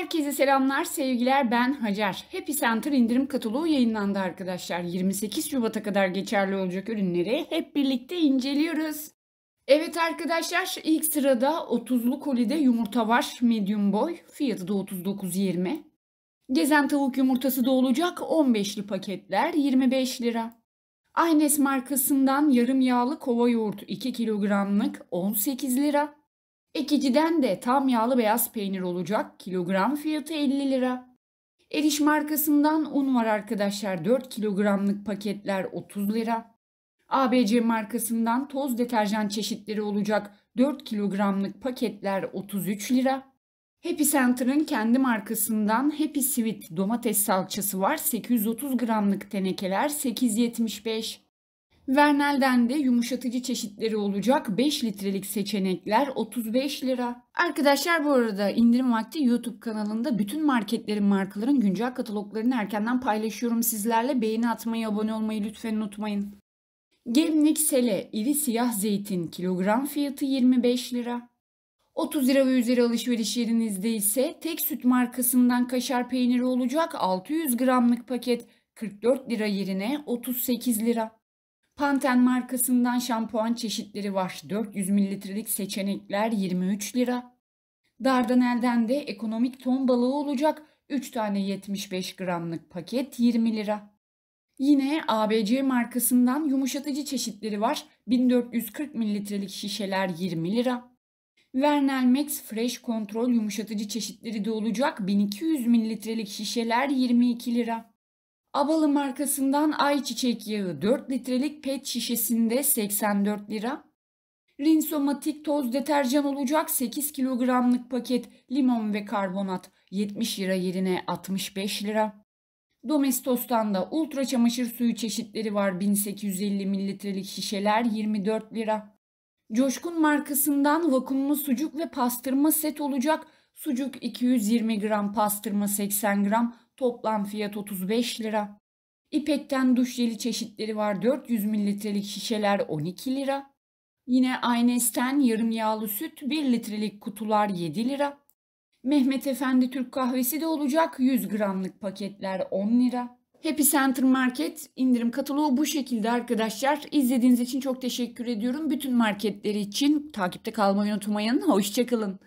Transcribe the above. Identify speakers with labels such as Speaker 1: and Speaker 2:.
Speaker 1: Herkese selamlar, sevgiler. Ben Hacer. Happy Center indirim kataloğu yayınlandı arkadaşlar. 28 Şubat'a kadar geçerli olacak ürünleri hep birlikte inceliyoruz. Evet arkadaşlar ilk sırada 30'lu kolide yumurta var. Medium boy. Fiyatı da 39.20. Gezen tavuk yumurtası da olacak. 15'li paketler 25 lira. Aynes markasından yarım yağlı kova yoğurt 2 kilogramlık 18 lira. Ekiciden de tam yağlı beyaz peynir olacak. Kilogram fiyatı 50 lira. Eriş markasından un var arkadaşlar. 4 kilogramlık paketler 30 lira. ABC markasından toz deterjan çeşitleri olacak. 4 kilogramlık paketler 33 lira. Happy Center'ın kendi markasından Happy Sweet domates salçası var. 830 gramlık tenekeler 8.75. Vernel'den de yumuşatıcı çeşitleri olacak 5 litrelik seçenekler 35 lira. Arkadaşlar bu arada indirim vakti YouTube kanalında bütün marketlerin markaların güncel kataloglarını erkenden paylaşıyorum sizlerle. Beğeni atmayı, abone olmayı lütfen unutmayın. Gemlik Sele iri siyah zeytin kilogram fiyatı 25 lira. 30 lira ve üzeri alışveriş yerinizde ise tek süt markasından kaşar peyniri olacak 600 gramlık paket 44 lira yerine 38 lira. Panten markasından şampuan çeşitleri var. 400 mililitrelik seçenekler 23 lira. Dardanel'den de ekonomik ton balığı olacak. 3 tane 75 gramlık paket 20 lira. Yine ABC markasından yumuşatıcı çeşitleri var. 1440 mililitrelik şişeler 20 lira. Vernel Max Fresh Control yumuşatıcı çeşitleri de olacak. 1200 mililitrelik şişeler 22 lira. Abalı markasından ayçiçek yağı 4 litrelik pet şişesinde 84 lira. Rinsomatik toz deterjan olacak 8 kilogramlık paket limon ve karbonat 70 lira yerine 65 lira. Domestos'tan da ultra çamaşır suyu çeşitleri var 1850 mililitrelik şişeler 24 lira. Coşkun markasından vakumlu sucuk ve pastırma set olacak. Sucuk 220 gram, pastırma 80 gram, toplam fiyat 35 lira. İpekten duş jeli çeşitleri var. 400 mililitrelik şişeler 12 lira. Yine Aynes'ten yarım yağlı süt 1 litrelik kutular 7 lira. Mehmet Efendi Türk kahvesi de olacak 100 gramlık paketler 10 lira. Happy Center Market indirim kataloğu bu şekilde arkadaşlar. İzlediğiniz için çok teşekkür ediyorum. Bütün marketleri için takipte kalmayı unutmayın. Hoşçakalın.